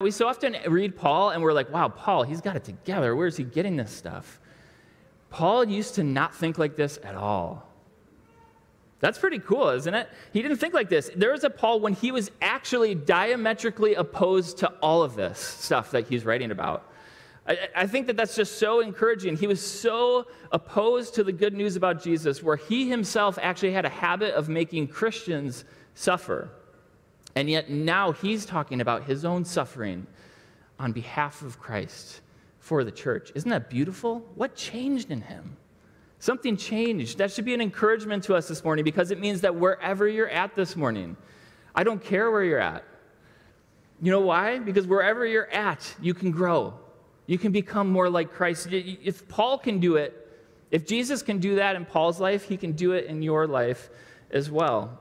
We so often read Paul and we're like, wow, Paul, he's got it together. Where's he getting this stuff? Paul used to not think like this at all. That's pretty cool, isn't it? He didn't think like this. There was a Paul when he was actually diametrically opposed to all of this stuff that he's writing about. I, I, think that that's just so encouraging. He was so opposed to the good news about Jesus, where he himself actually had a habit of making Christians suffer. And yet now he's talking about his own suffering on behalf of Christ for the church. Isn't that beautiful? What changed in him? Something changed. That should be an encouragement to us this morning because it means that wherever you're at this morning, I don't care where you're at. You know why? Because wherever you're at, you can grow. You can become more like Christ. If Paul can do it, if Jesus can do that in Paul's life, he can do it in your life as well.